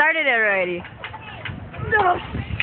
started it already. No.